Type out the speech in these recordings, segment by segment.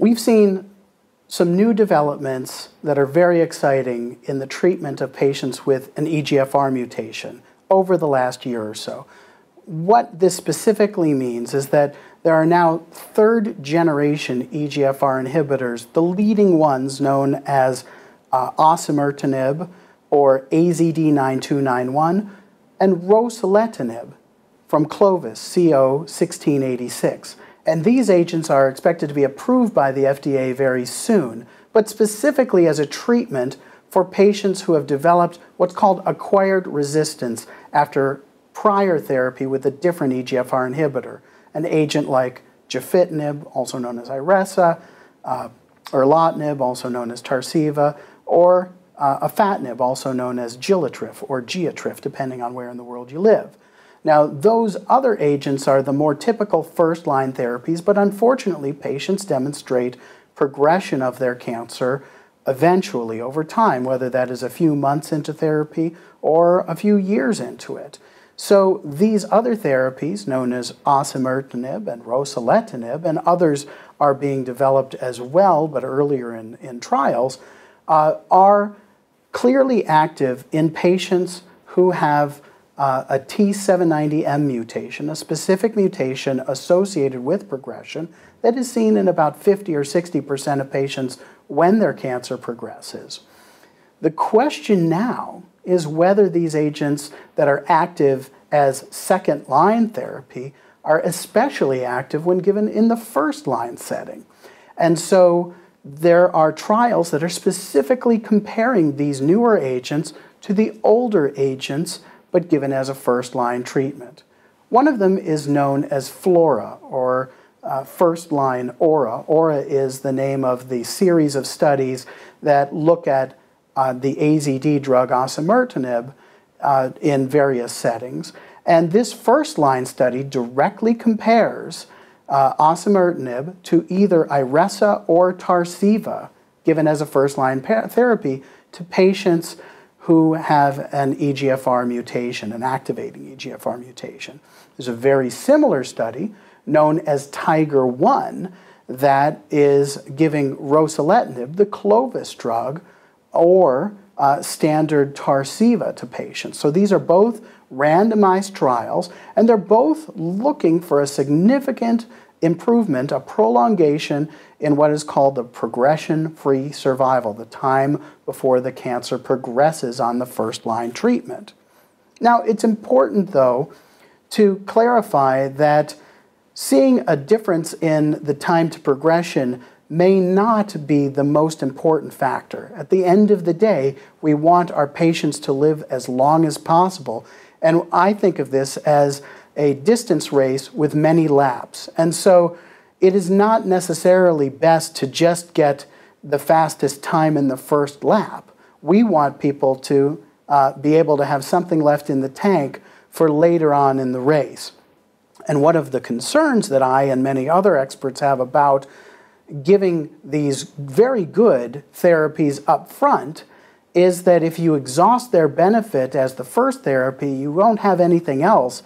We've seen some new developments that are very exciting in the treatment of patients with an EGFR mutation over the last year or so. What this specifically means is that there are now third generation EGFR inhibitors, the leading ones known as uh, osimertinib or AZD9291 and rociletinib from Clovis, CO 1686. And these agents are expected to be approved by the FDA very soon, but specifically as a treatment for patients who have developed what's called acquired resistance after prior therapy with a different EGFR inhibitor, an agent like gefitinib, also known as Iressa, uh, erlotinib, also known as Tarceva, or uh, afatinib, also known as Gilotrif or Giotrif, depending on where in the world you live. Now, those other agents are the more typical first line therapies, but unfortunately, patients demonstrate progression of their cancer eventually over time, whether that is a few months into therapy or a few years into it. So these other therapies, known as osimertinib and rociletinib, and others are being developed as well, but earlier in, in trials, uh, are clearly active in patients who have uh, a T790M mutation, a specific mutation associated with progression that is seen in about 50 or 60% of patients when their cancer progresses. The question now is whether these agents that are active as second line therapy are especially active when given in the first line setting. And so there are trials that are specifically comparing these newer agents to the older agents but given as a first line treatment. One of them is known as FLAURA, or uh, first line AURA. AURA is the name of the series of studies that look at uh, the AZD drug osimertinib uh, in various settings. And this first line study directly compares uh, osimertinib to either Iressa or Tarceva, given as a first line therapy, to patients who have an EGFR mutation, an activating EGFR mutation. There's a very similar study known as Tiger 1 that is giving rociletinib, the Clovis drug, or uh, standard Tarceva to patients. So these are both randomized trials, and they're both looking for a significant improvement, a prolongation in what is called the progression free survival, the time before the cancer progresses on the first line treatment. Now, it's important, though, to clarify that seeing a difference in the time to progression may not be the most important factor. At the end of the day, we want our patients to live as long as possible. And I think of this as a distance race with many laps. And so it is not necessarily best to just get the fastest time in the first lap. We want people to uh, be able to have something left in the tank for later on in the race. And one of the concerns that I and many other experts have about giving these very good therapies up front is that if you exhaust their benefit as the first therapy, you won't have anything else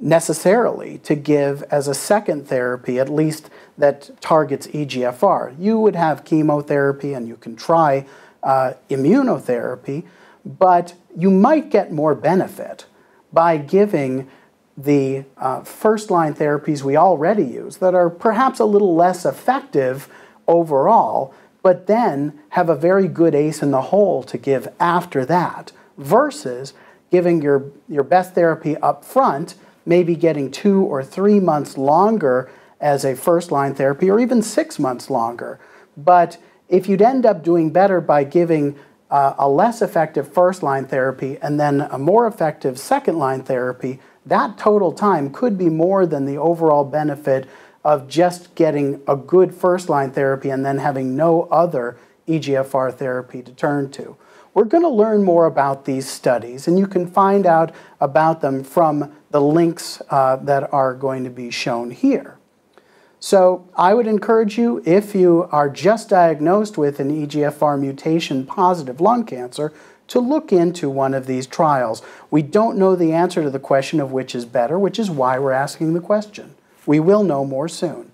necessarily to give as a second therapy, at least that targets EGFR. You would have chemotherapy and you can try uh, immunotherapy, but you might get more benefit by giving the uh, first line therapies we already use that are perhaps a little less effective overall, but then have a very good ace in the hole to give after that, versus giving your, your best therapy up front maybe getting two or three months longer as a first line therapy, or even six months longer. But if you'd end up doing better by giving uh, a less effective first line therapy and then a more effective second line therapy, that total time could be more than the overall benefit of just getting a good first line therapy and then having no other EGFR therapy to turn to. We're going to learn more about these studies, and you can find out about them from the links uh, that are going to be shown here. So I would encourage you, if you are just diagnosed with an EGFR mutation positive lung cancer, to look into one of these trials. We don't know the answer to the question of which is better, which is why we're asking the question. We will know more soon.